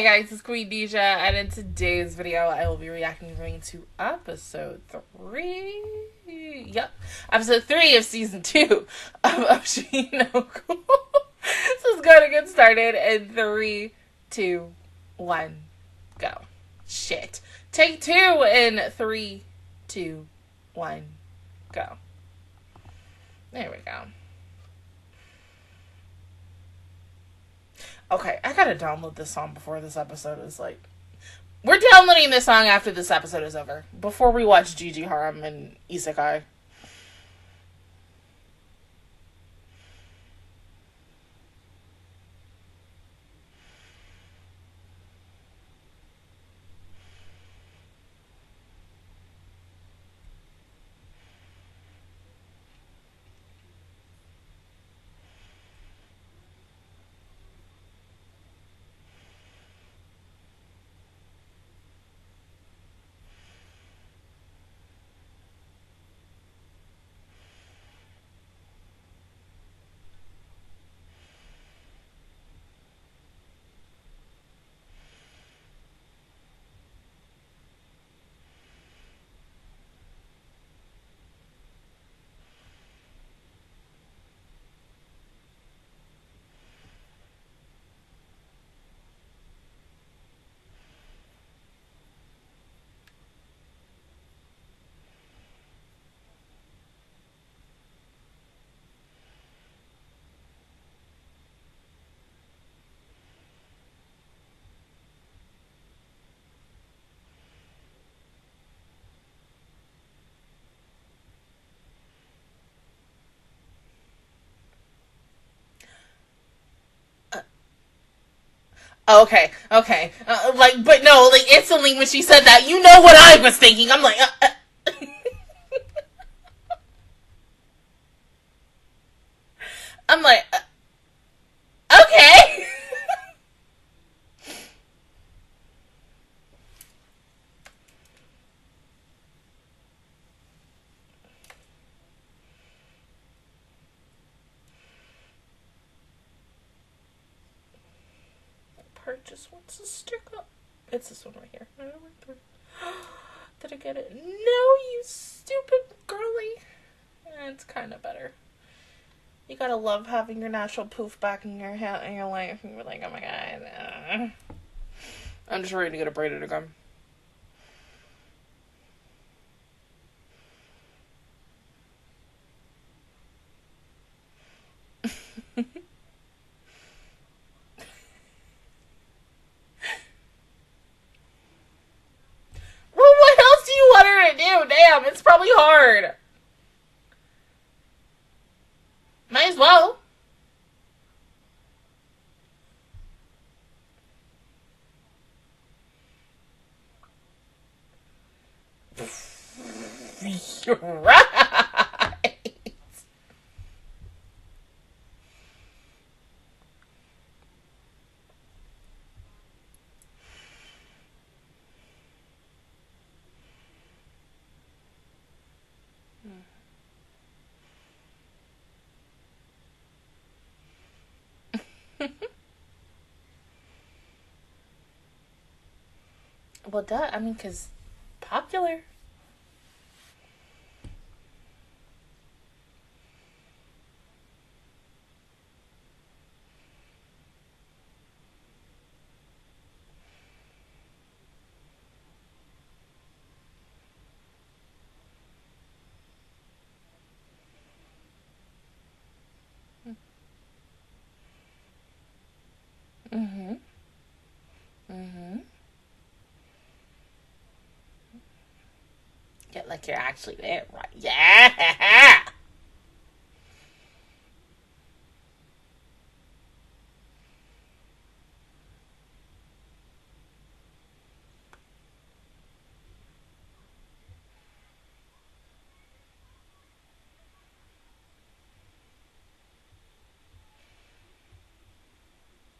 Hey guys, it's Queendija, and in today's video, I will be reacting to episode three. Yep, episode three of season two of Oshi no Ko. this is going to get started in three, two, one, go. Shit. Take two in three, two, one, go. There we go. Okay, I gotta download this song before this episode is like. We're downloading this song after this episode is over. Before we watch Giji Harem and Isekai. Okay, okay. Uh, like, but no, like instantly when she said that, you know what I was thinking. I'm like, uh, uh. I'm like, uh, okay. part just wants to stick up. It's this one right here. Did I get it? No, you stupid girly. It's kind of better. You gotta love having your natural poof back in your head in your life. And you're like, oh my god. I'm just ready to get a braided again. It's probably hard. Might as well. You're. Well, duh. I mean, because popular. Mm-hmm. Mm-hmm. Get like you're actually there, right? Yeah.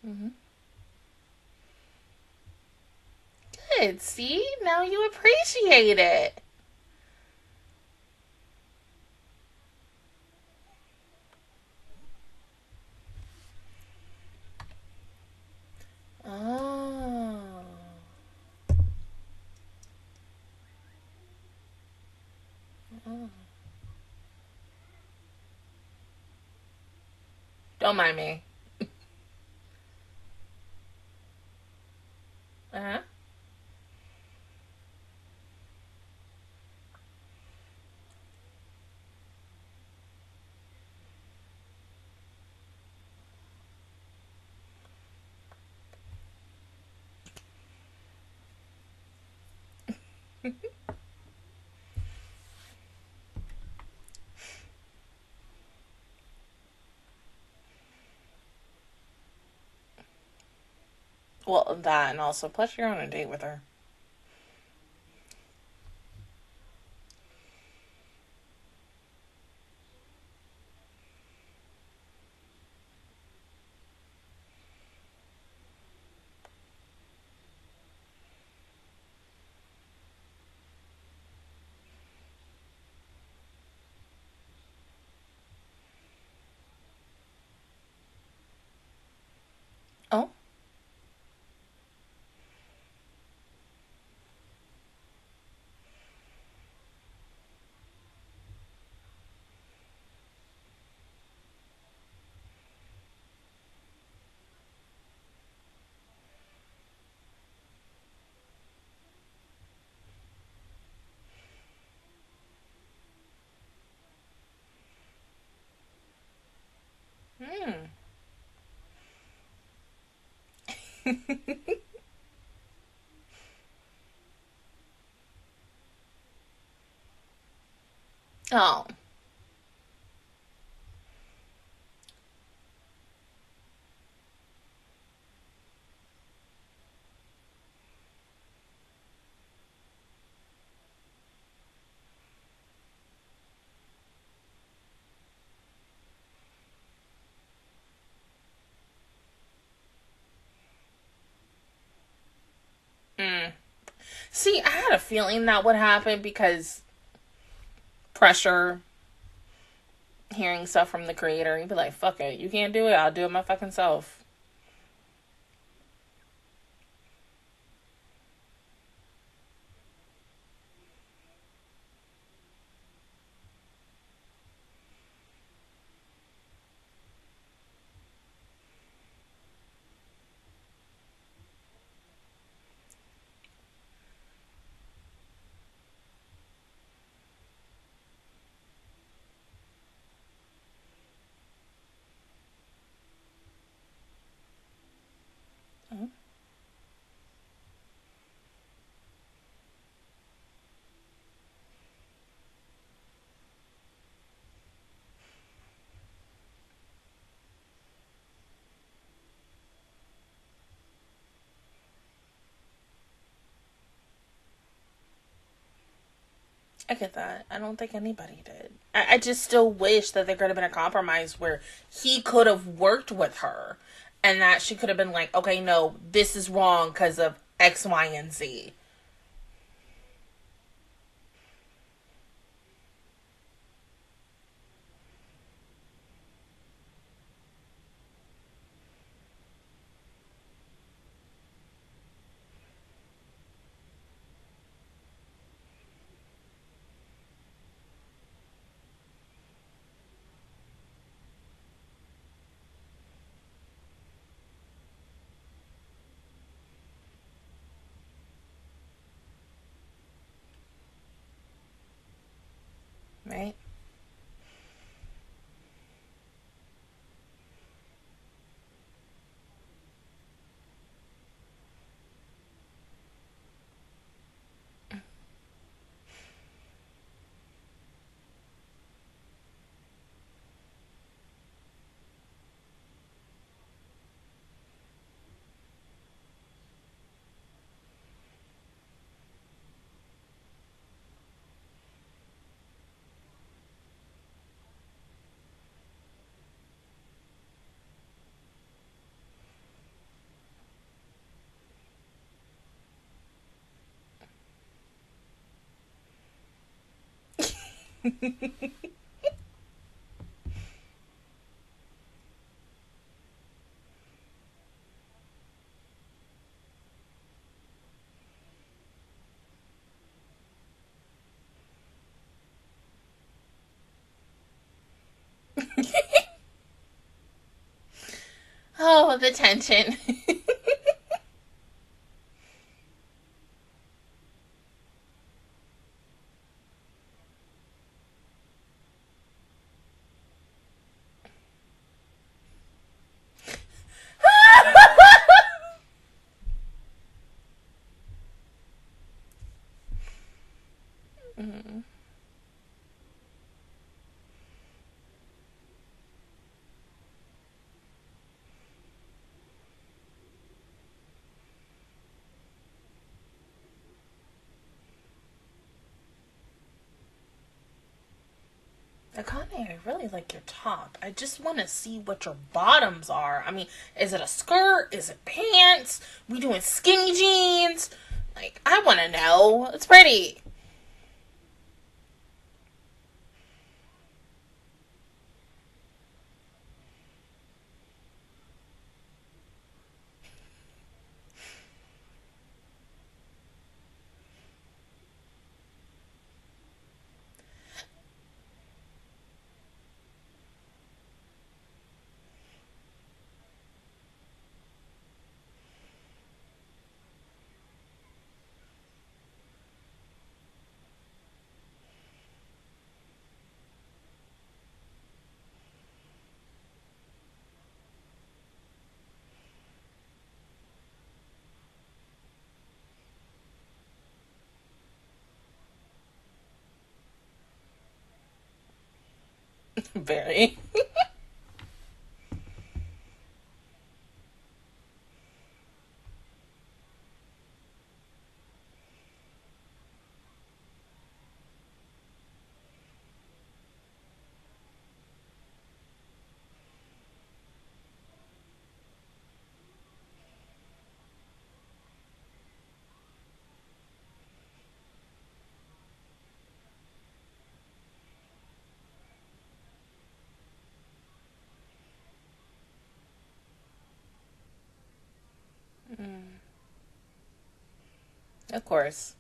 Mm-hmm. Good. See? Now you appreciate it. Ah. Don't mind me. uh huh. Well, that and also, plus you're on a date with her. Oh. Hmm. oh. Mm. See, I had a feeling that would happen because pressure, hearing stuff from the creator, you'd be like, fuck it, you can't do it, I'll do it my fucking self. Mm. I get that. I don't think anybody did. I, I just still wish that there could have been a compromise where he could have worked with her and that she could have been like, okay, no, this is wrong because of X, Y, and Z. oh, the tension. Akane, I really like your top. I just want to see what your bottoms are. I mean, is it a skirt? Is it pants? We doing skinny jeans? Like, I want to know. It's pretty. Very. Of course.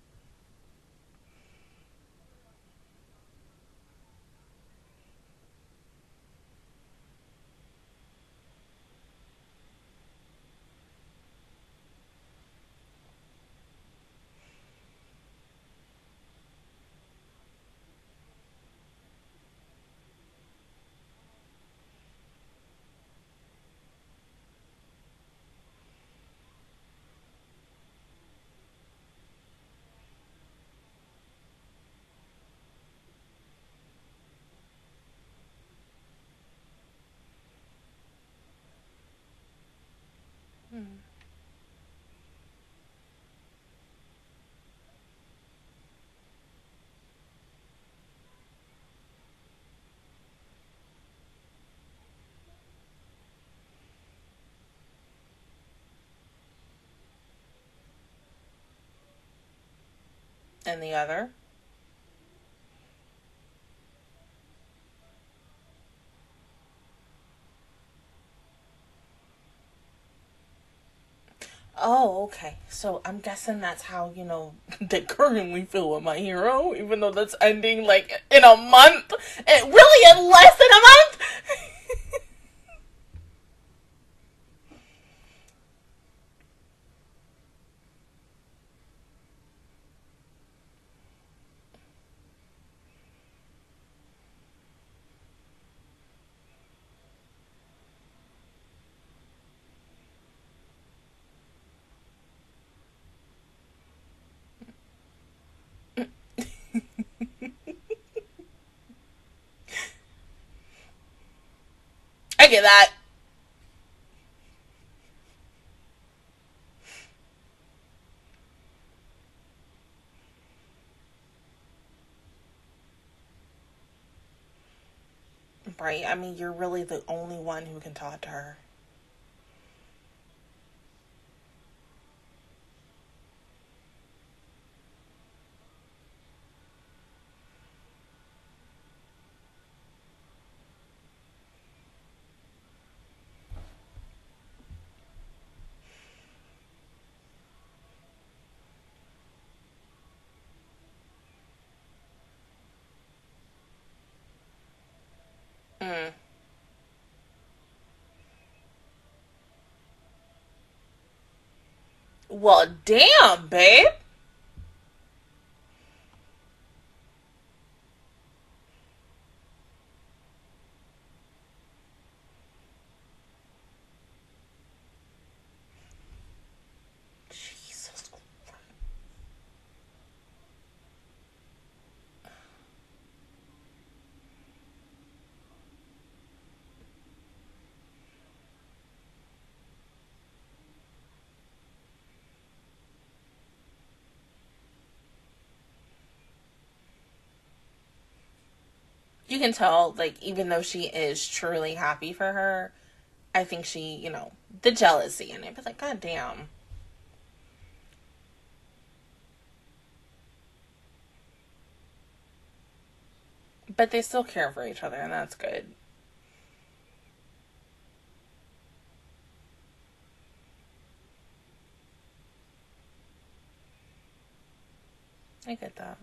And the other? Oh, okay. So I'm guessing that's how, you know, they currently feel with my hero, even though that's ending like in a month. It really in less than a month? I get that. Right. I mean, you're really the only one who can talk to her. Mm. Well, damn, babe. Jesus Christ. You can tell, like, even though she is truly happy for her, I think she, you know, the jealousy in it. But, like, god damn. But they still care for each other, and that's good. I get that.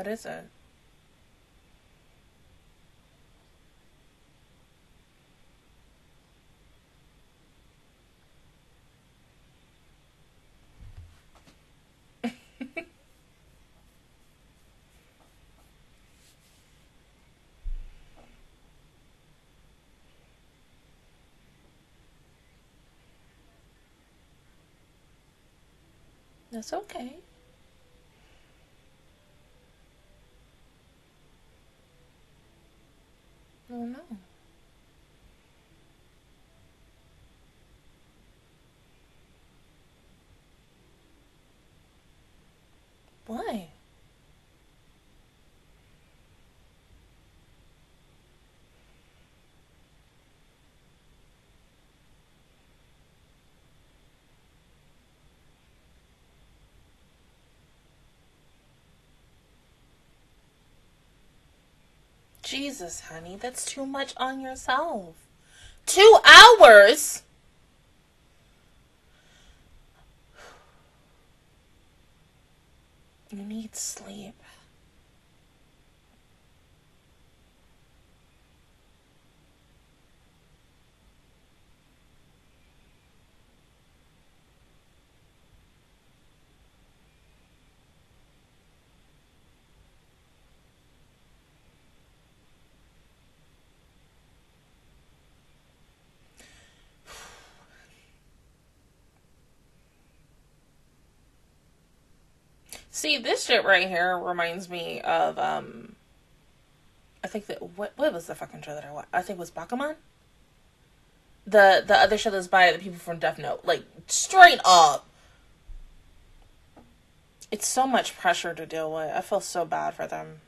What is it? That's okay. Oh no. Why? Jesus, honey, that's too much on yourself. Two hours? You need sleep. See, this shit right here reminds me of um I think that what what was the fucking show that I watched? I think it was Bakuman. The the other show that's by the people from Death Note. Like straight up. It's so much pressure to deal with. I feel so bad for them.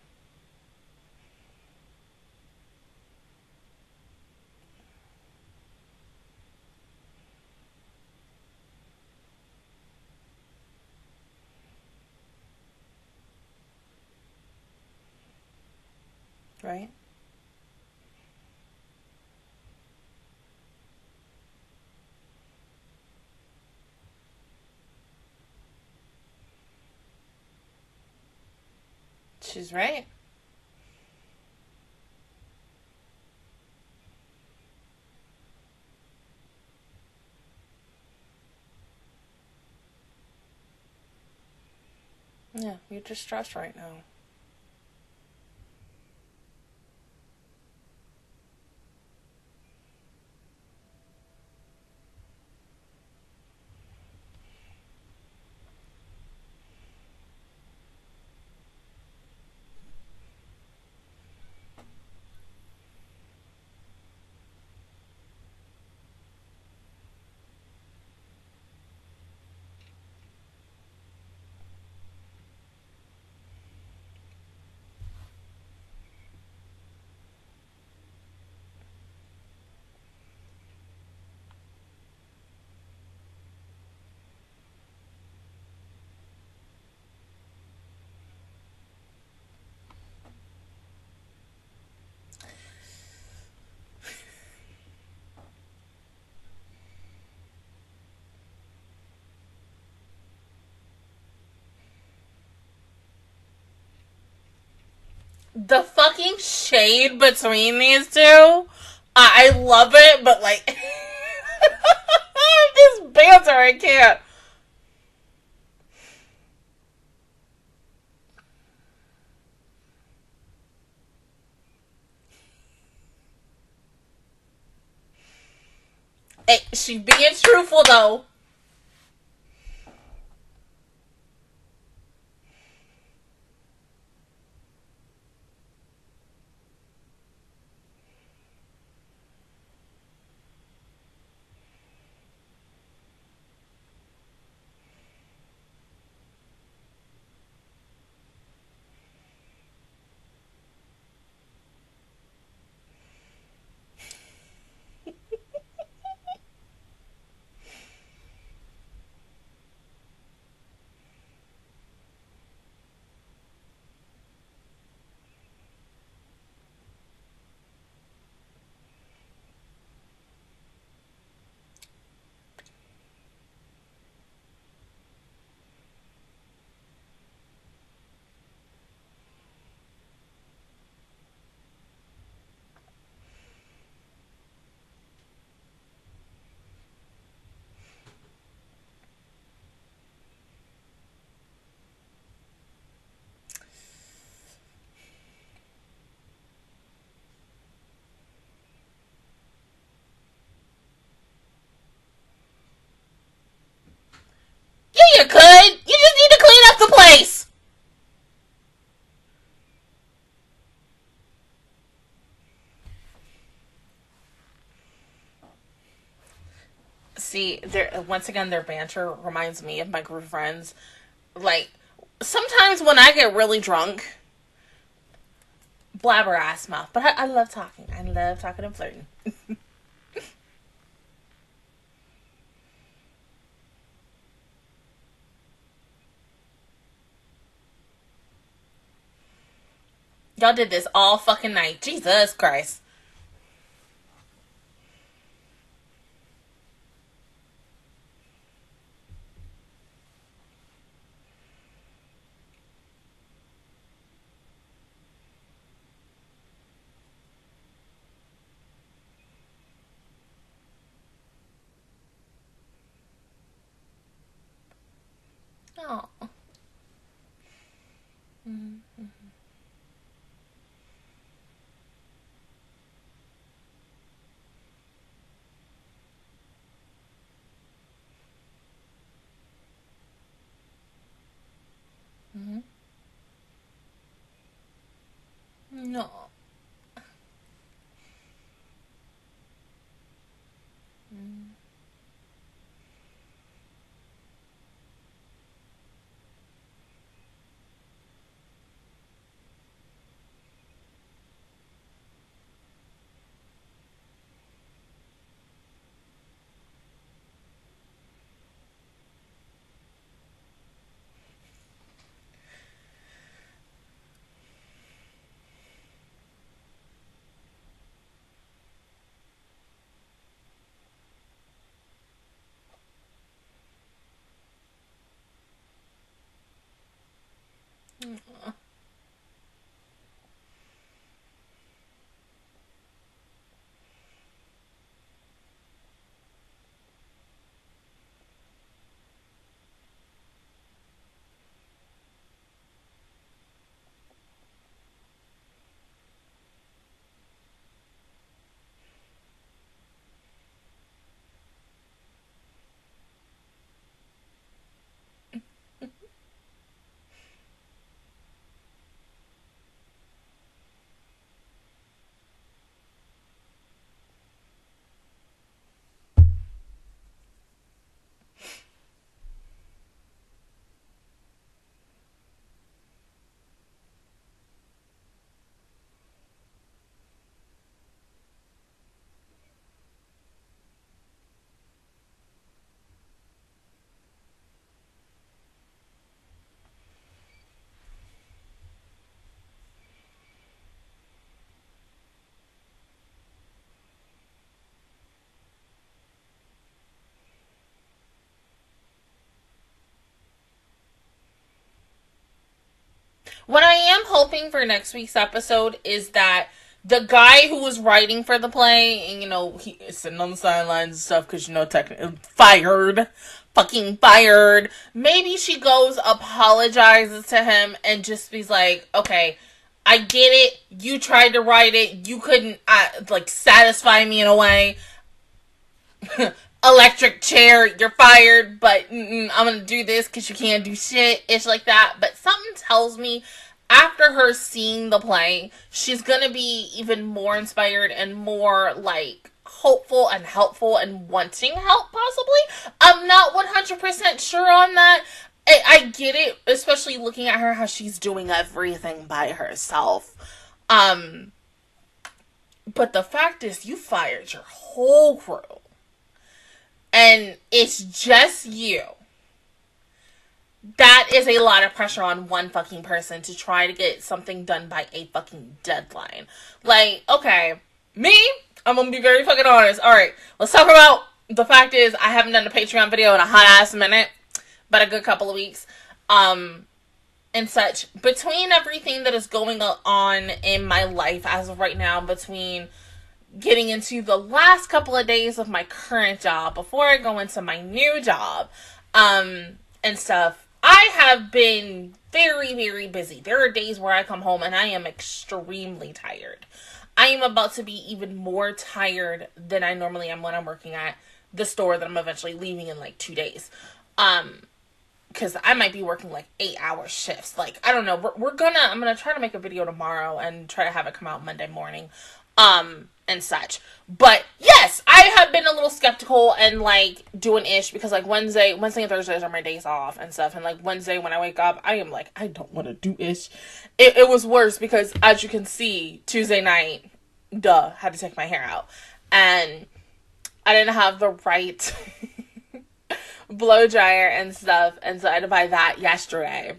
Right? She's right. Yeah, you're distressed right now. The fucking shade between these two, I love it, but like this banter, I can't. Hey, she's being truthful though. Yeah, you could. You just need to clean up the place. See, there once again, their banter reminds me of my group of friends. Like sometimes when I get really drunk, blabber ass mouth. But I, I love talking. I love talking and flirting. Y'all did this all fucking night. Jesus Christ. Oh. Mm-hmm. am hoping for next week's episode is that the guy who was writing for the play, and you know, he sitting on the sidelines and stuff because you know, technically uh, fired, fucking fired. Maybe she goes, apologizes to him, and just be like, okay. I get it. You tried to write it. You couldn't, uh, like, satisfy me in a way. Electric chair, you're fired, but mm, mm, I'm gonna do this because you can't do shit. It's like that. But something tells me after her seeing the play, she's gonna be even more inspired and more like hopeful and helpful and wanting help possibly. I'm not 100% sure on that. I, I get it, especially looking at her how she's doing everything by herself. Um but the fact is you fired your whole crew. And it's just you that is a lot of pressure on one fucking person to try to get something done by a fucking deadline. Like, okay, me, I'm gonna be very fucking honest. All right, let's talk about the fact is I haven't done a Patreon video in a hot ass minute, but a good couple of weeks. Um, and such. Between everything that is going on in my life as of right now, between getting into the last couple of days of my current job before I go into my new job, um, and stuff, I have been very, very busy. There are days where I come home and I am extremely tired. I am about to be even more tired than I normally am when I'm working at the store that I'm eventually leaving in like two days. Um, because I might be working like eight hour shifts. Like, I don't know. We're, we're gonna, I'm gonna try to make a video tomorrow and try to have it come out Monday morning. Um, and such. But yes, I have been a little skeptical and like doing ish because like Wednesday, Wednesday and Thursdays are my days off and stuff. And like Wednesday when I wake up, I am like, I don't want to do ish. It, it was worse because as you can see, Tuesday night, duh, had to take my hair out. And I didn't have the right blow dryer and stuff. And so I had to buy that yesterday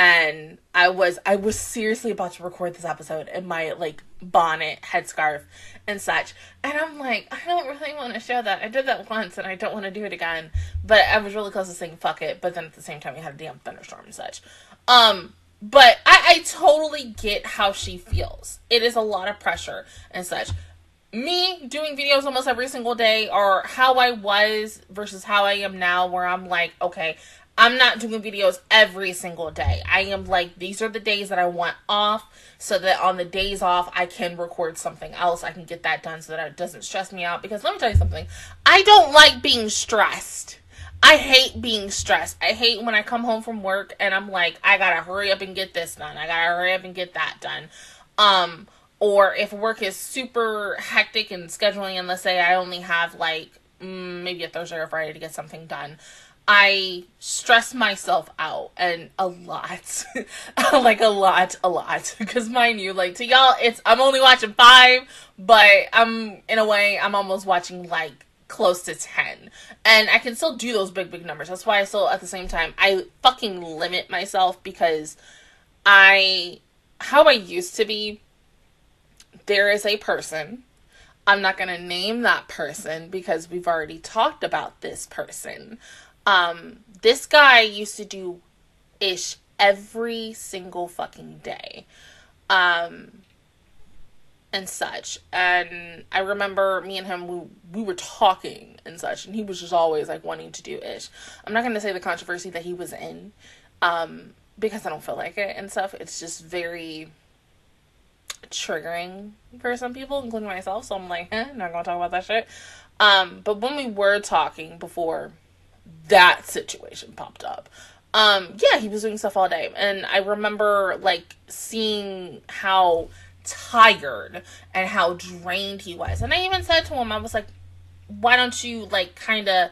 and I was I was seriously about to record this episode in my like bonnet, headscarf, and such. And I'm like, I don't really want to show that. I did that once and I don't want to do it again. But I was really close to saying fuck it, but then at the same time we had a damn thunderstorm and such. Um but I, I totally get how she feels. It is a lot of pressure and such. Me doing videos almost every single day or how I was versus how I am now where I'm like, okay, I'm not doing videos every single day. I am like, these are the days that I want off so that on the days off, I can record something else. I can get that done so that it doesn't stress me out. Because let me tell you something I don't like being stressed. I hate being stressed. I hate when I come home from work and I'm like, I gotta hurry up and get this done. I gotta hurry up and get that done. Um, or if work is super hectic and scheduling, and let's say I only have like mm, maybe a Thursday or Friday to get something done. I stress myself out and a lot. like a lot, a lot. Because mind you, like to y'all, it's I'm only watching five, but I'm in a way I'm almost watching like close to 10 and i can still do those big big numbers that's why i still at the same time i fucking limit myself because i how i used to be there is a person i'm not going to name that person because we've already talked about this person um, this guy used to do ish every single fucking day. Um, and such. And I remember me and him, we, we were talking and such, and he was just always like wanting to do ish. I'm not going to say the controversy that he was in, um, because I don't feel like it and stuff. It's just very triggering for some people, including myself. So I'm like, eh, not going to talk about that shit. Um, but when we were talking before that situation popped up. Um, yeah, he was doing stuff all day. And I remember like seeing how tired and how drained he was. And I even said to him, I was like, why don't you like kind of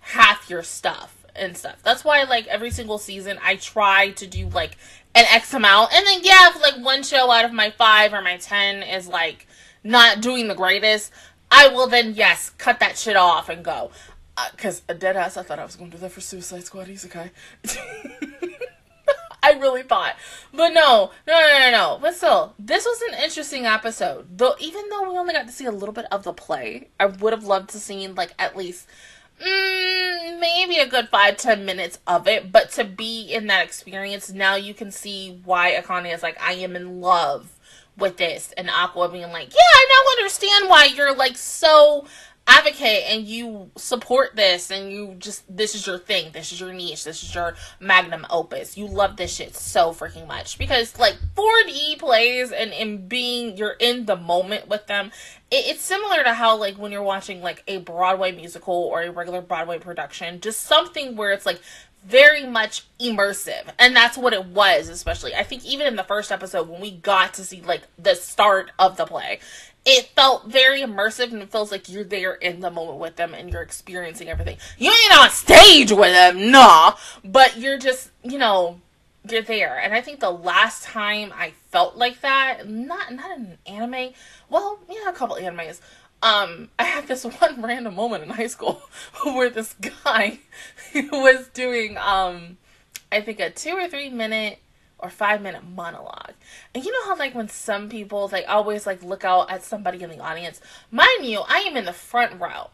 half your stuff and stuff? That's why like every single season I try to do like an X amount. And then yeah, if like one show out of my five or my ten is like not doing the greatest, I will then yes, cut that shit off and go because a dead ass, I thought I was going to do that for Suicide Squad Isekai. I really thought, but no, no, no, no, no. But still, this was an interesting episode. Though, even though we only got to see a little bit of the play, I would have loved to see like at least mm, maybe a good five ten minutes of it but to be in that experience now you can see why akane is like i am in love with this and aqua being like yeah i now understand why you're like so advocate and you support this and you just this is your thing. This is your niche. This is your magnum opus. You love this shit so freaking much. Because like 4d plays and in being you're in the moment with them it, it's similar to how like when you're watching like a broadway musical or a regular broadway production just something where it's like very much immersive. And that's what it was especially. I think even in the first episode when we got to see like the start of the play it felt very immersive and it feels like you're there in the moment with them and you're experiencing everything. You ain't on stage with them, nah, but you're just, you know, you're there. And I think the last time I felt like that, not not an anime, well, yeah, a couple animes. Um, I had this one random moment in high school where this guy was doing um I think a two or three minute or five minute monologue. And you know how like when some people they always like look out at somebody in the audience. Mind you, I am in the front row.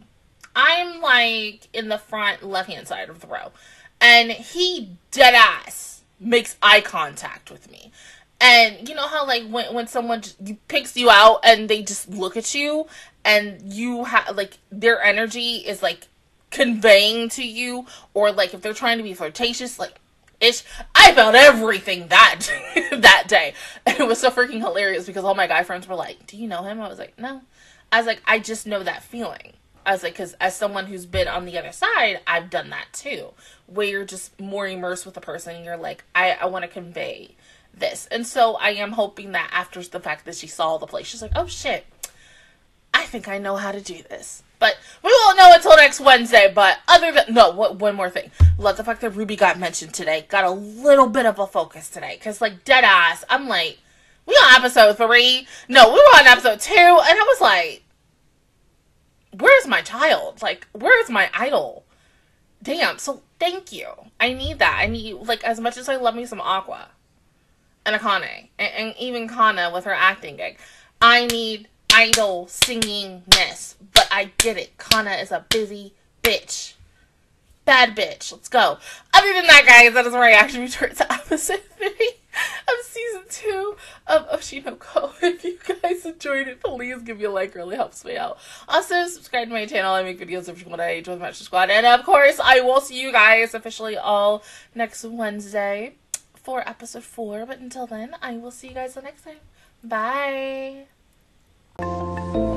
I'm like in the front left hand side of the row. And he dead ass makes eye contact with me. And you know how like when when someone picks you out and they just look at you and you have like their energy is like conveying to you or like if they're trying to be flirtatious like ish. I felt everything that that day. And it was so freaking hilarious because all my guy friends were like, "Do you know him?" I was like, "No." I was like, "I just know that feeling." I was like, because as someone who's been on the other side, I've done that too, where you're just more immersed with a person and you're like, I, I want to convey this. And so I am hoping that after the fact that she saw the place, she's like, oh shit, I think I know how to do this. But we won't know until next Wednesday. But other than no, what, one more thing. Love the fact that Ruby got mentioned today. Got a little bit of a focus today, cause like dead ass, I'm like, we on episode three. No, we were on episode two, and I was like, where's my child? Like, where's my idol? Damn. So thank you. I need that. I need like as much as I love me some Aqua and Akane and, and even Kana with her acting gig. I need idol singingness. But I get it. Kana is a busy bitch. Bad bitch. Let's go. Other than that, guys, that is my reaction to episode 3 of season 2 of Oshinoko. If you guys enjoyed it, please give me a like. Really helps me out. Also, subscribe to my channel. I make videos every single day with Master Squad. And of course, I will see you guys officially all next Wednesday for episode 4. But until then, I will see you guys the next time. Bye. あ!